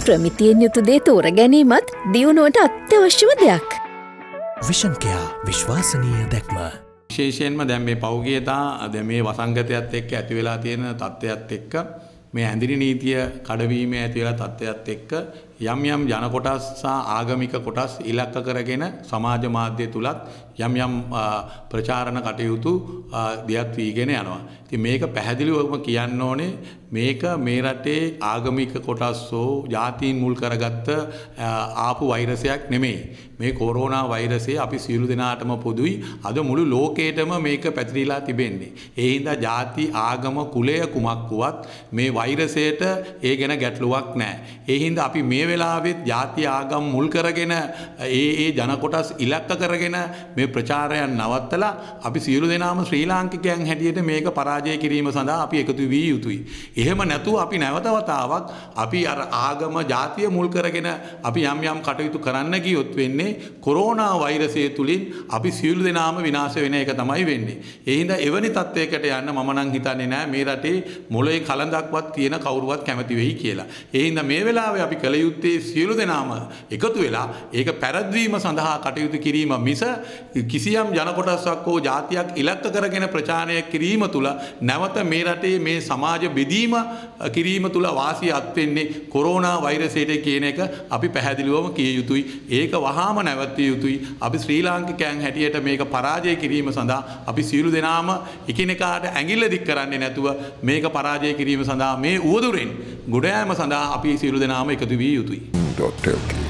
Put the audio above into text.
ප්‍රමිතියෙන් යුතු දේ තෝර ගැනීමත් දියුණුවට අත්‍යවශ්‍යම දෙයක්. විෂන්කයා විශ්වාසනීය දැක්ම. විශේෂයෙන්ම දැන් මේ පෞගියතා දැන් මේ වසංගතයත් එක්ක ඇති වෙලා තියෙන තත්ත්වයක් එක්ක මේ ඇඳිරි නීතිය කඩවීමේ ඇති වෙලා තත්ත්වයක් එක්ක යම් යම් ජන කොටස් සහ ආගමික කොටස් ඉලක්ක කරගෙන සමාජ මාධ්‍ය තුලත් යම් යම් ප්‍රචාරණ කටයුතු දියත් වීගෙන යනවා. ඉතින් මේක පැහැදිලිවම කියන්න ඕනේ මේක මේ රටේ ආගමික කොටස් හෝ ජාතීන් මුල් කරගත්ත ආපු වෛරසයක් නෙමෙයි. මේ කොරෝනා වෛරසය අපි සියලු දෙනාටම පොදුයි. අද මුළු ලෝකේටම මේක පැතිරිලා තිබෙන්නේ. ඒ හින්දා ಜಾති ආගම කුලය කුමක් වුවත් මේ වෛරසයට ඒ ගැන ගැටලුවක් නැහැ. ඒ හින්දා අපි මේ වෙලාවෙත් ಜಾති ආගම් මුල් කරගෙන ඒ ඒ ජන කොටස් ඉලක්ක කරගෙන මේ ප්‍රචාරයන් නවත්තලා අපි සියලු දෙනාම ශ්‍රී ලාංකිකයන් හැටියට මේක පරාජය කිරීම සඳහා අපි එකතු වී යුතුයි. එහෙම නැතුව අපි නැවත වතාවක් අපි අර ආගම ජාතිය මුල් කරගෙන අපි යම් යම් කටයුතු කරන්න ගියොත් වෙන්නේ කොරෝනා වෛරසය තුලින් අපි සියලු දෙනාම විනාශ වෙන එක තමයි වෙන්නේ. ඒ හින්දා එවැනි තත්වයකට යන්න මම නම් හිතන්නේ නෑ මේ රටේ මොලේ කලඳක්වත් තියෙන කවුරුවත් කැමති වෙයි කියලා. ඒ හින්දා මේ වෙලාවේ අපි කළ යුත්තේ සියලු දෙනාම එකතු වෙලා ඒක පැරද්වීම සඳහා කටයුතු කිරීම මිස කිසියම් ජන කොටසක් හෝ ජාතියක් ඉලක්ක කරගෙන ප්‍රචාරණය කිරීම තුළ නැවත මේ රටේ මේ සමාජ බෙදීම කිරීම තුළ වාසිය අත්වෙන්නේ කොරෝනා වෛරසයට කියන එක අපි පැහැදිලිවම කිය යුතුයි. ඒක වහාම නැවත්විය යුතුයි. අපි ශ්‍රී ලාංකිකයන් හැටියට මේක පරාජය කිරීම සඳහා අපි සියලු දෙනාම එකිනෙකාට ඇඟිල්ල දික් කරන්නේ නැතුව මේක පරාජය කිරීම සඳහා මේ උවදුරෙන් ගොඩ යාම සඳහා අපි සියලු දෙනාම එකතු විය යුතුයි. .lk